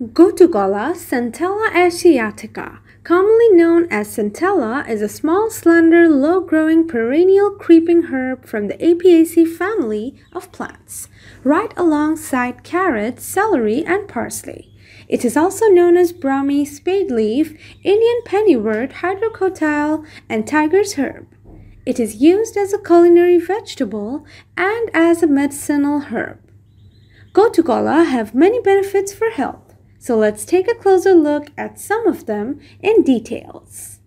Gotu Kola centella asiatica, commonly known as centella, is a small, slender, low-growing perennial creeping herb from the Apiaceae family of plants, right alongside carrots, celery, and parsley. It is also known as Brahmi spadeleaf, Indian pennywort, hydrocotyle, and tiger's herb. It is used as a culinary vegetable and as a medicinal herb. Gotu Kola have many benefits for health. So let's take a closer look at some of them in details.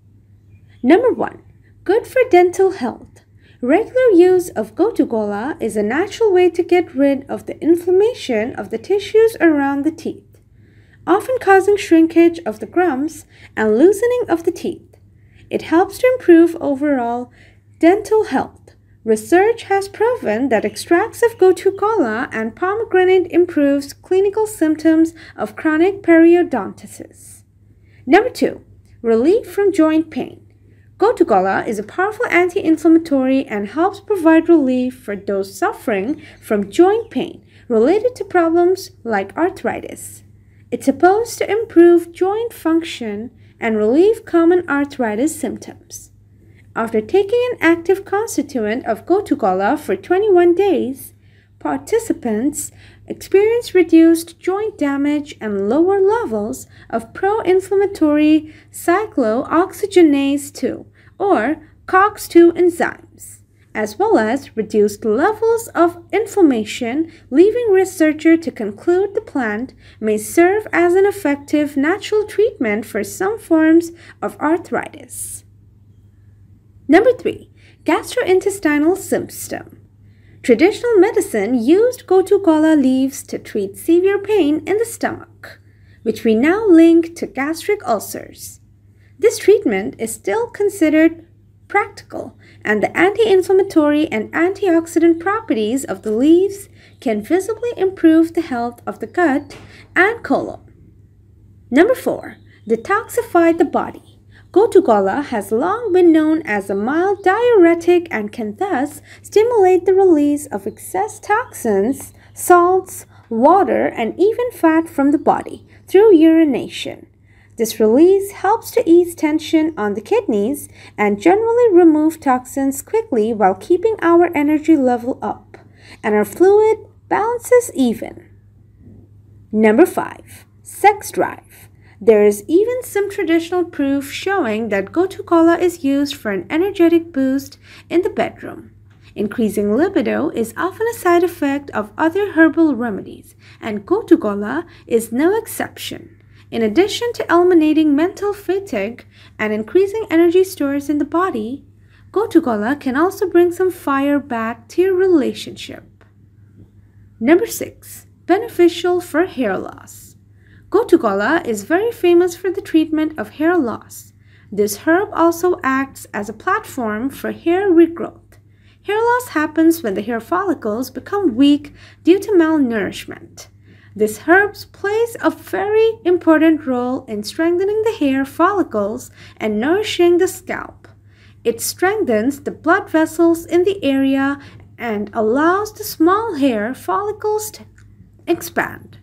Number 1. Good for dental health. Regular use of gotu kola is a natural way to get rid of the inflammation of the tissues around the teeth, often causing shrinkage of the gums and loosening of the teeth. It helps to improve overall dental health. Research has proven that extracts of gotu kola and pomegranate improves clinical symptoms of chronic periodontitis. Number 2. Relief from joint pain. Gotu Kola is a powerful anti-inflammatory and helps provide relief for those suffering from joint pain related to problems like arthritis. It's supposed to improve joint function and relieve common arthritis symptoms. After taking an active constituent of gotu kola for 21 days, participants experienced reduced joint damage and lower levels of pro-inflammatory cyclooxygenase 2 or COX2 enzymes, as well as reduced levels of inflammation, leaving researcher to conclude the plant may serve as an effective natural treatment for some forms of arthritis. Number three, gastrointestinal symptom. Traditional medicine used gotu kola leaves to treat severe pain in the stomach, which we now link to gastric ulcers. This treatment is still considered practical, and the anti-inflammatory and antioxidant properties of the leaves can visibly improve the health of the gut and colon. Number 4. Detoxify the body. Gotu Kola has long been known as a mild diuretic and can thus stimulate the release of excess toxins, salts, water, and even fat from the body through urination. This release helps to ease tension on the kidneys and generally remove toxins quickly while keeping our energy level up and our fluid balances even. Number 5. Sex Drive there is even some traditional proof showing that gotu kola is used for an energetic boost in the bedroom. Increasing libido is often a side effect of other herbal remedies, and gotu kola is no exception. In addition to eliminating mental fatigue and increasing energy stores in the body, gotu kola can also bring some fire back to your relationship. Number 6. Beneficial for hair loss. Gotu Kola is very famous for the treatment of hair loss. This herb also acts as a platform for hair regrowth. Hair loss happens when the hair follicles become weak due to malnourishment. This herb plays a very important role in strengthening the hair follicles and nourishing the scalp. It strengthens the blood vessels in the area and allows the small hair follicles to expand.